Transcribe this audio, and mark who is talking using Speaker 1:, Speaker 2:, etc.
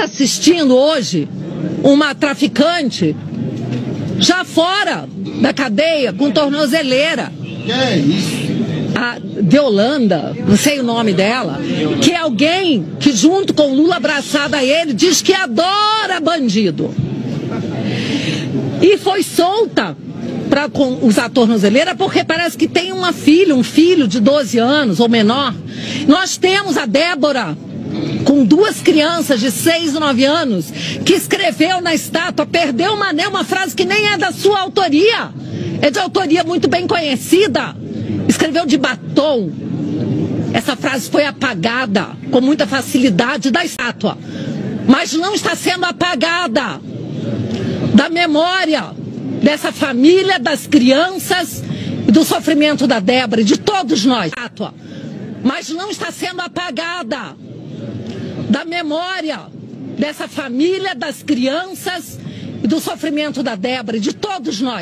Speaker 1: assistindo hoje uma traficante já fora da cadeia com tornozeleira.
Speaker 2: Que é isso?
Speaker 1: A Deolanda, não sei o nome dela, que é alguém que junto com Lula abraçada a ele diz que adora bandido. E foi solta para usar tornozeleira porque parece que tem uma filha, um filho de 12 anos ou menor. Nós temos a Débora com duas crianças de 6 e 9 anos, que escreveu na estátua, perdeu né, uma frase que nem é da sua autoria, é de autoria muito bem conhecida. Escreveu de batom. Essa frase foi apagada com muita facilidade da estátua, mas não está sendo apagada da memória dessa família, das crianças, do sofrimento da Débora e de todos nós. Mas não está sendo apagada da memória dessa família, das crianças e do sofrimento da Débora e de todos nós.